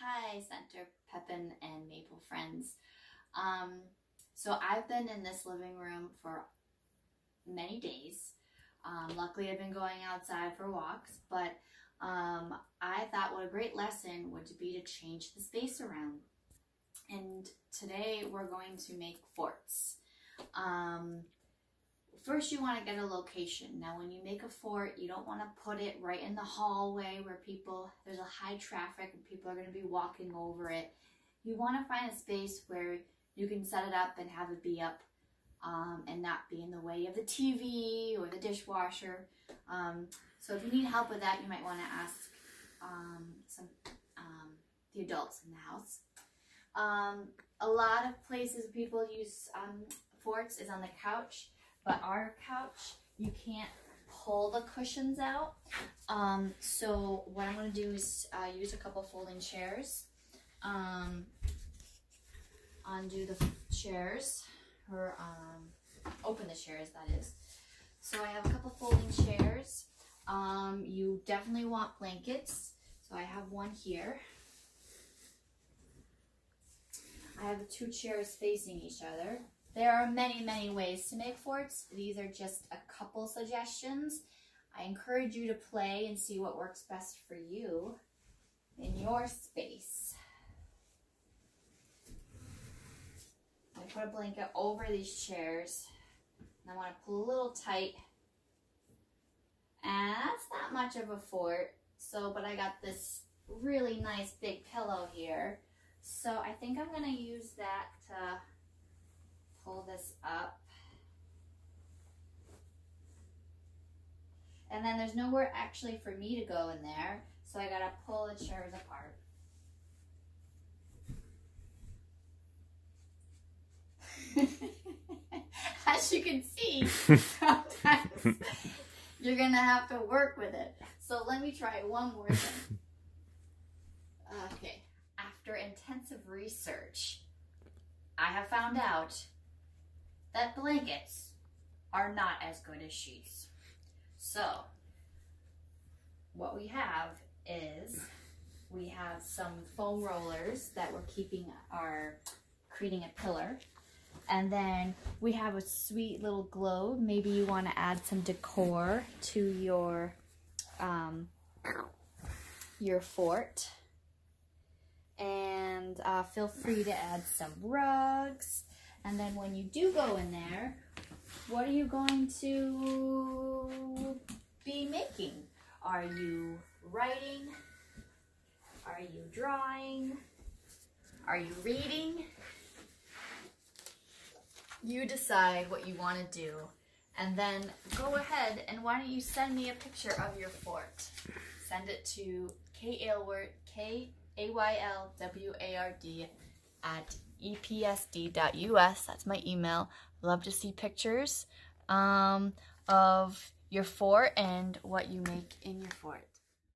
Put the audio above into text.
Hi, Center Pepin and Maple friends. Um, so I've been in this living room for many days. Um, luckily, I've been going outside for walks, but um, I thought what a great lesson would be to change the space around. And today we're going to make forts. Um, first you want to get a location. Now when you make a fort, you don't want to put it right in the hallway where people, there's a high traffic and people are going to be walking over it. You want to find a space where you can set it up and have it be up um, and not be in the way of the TV or the dishwasher. Um, so if you need help with that, you might want to ask um, some um, the adults in the house. Um, a lot of places people use um, forts is on the couch. But our couch, you can't pull the cushions out. Um, so what I'm to do is uh, use a couple folding chairs. Um, undo the chairs, or um, open the chairs, that is. So I have a couple folding chairs. Um, you definitely want blankets. So I have one here. I have two chairs facing each other. There are many, many ways to make forts. These are just a couple suggestions. I encourage you to play and see what works best for you in your space. I put a blanket over these chairs. I want to pull a little tight. And that's not much of a fort. So, but I got this really nice big pillow here. So I think I'm going to use that to this up. And then there's nowhere actually for me to go in there, so I gotta pull the chairs apart. As you can see, sometimes you're gonna have to work with it. So let me try it one more thing. Okay, after intensive research, I have found out that blankets are not as good as sheets. So, what we have is we have some foam rollers that we're keeping our, creating a pillar. And then we have a sweet little globe. Maybe you want to add some decor to your, um, your fort. And uh, feel free to add some rugs and then when you do go in there, what are you going to be making? Are you writing? Are you drawing? Are you reading? You decide what you want to do. And then go ahead and why don't you send me a picture of your fort. Send it to K K A Y L W A R D at epsd.us. That's my email. Love to see pictures um, of your fort and what you make in your fort.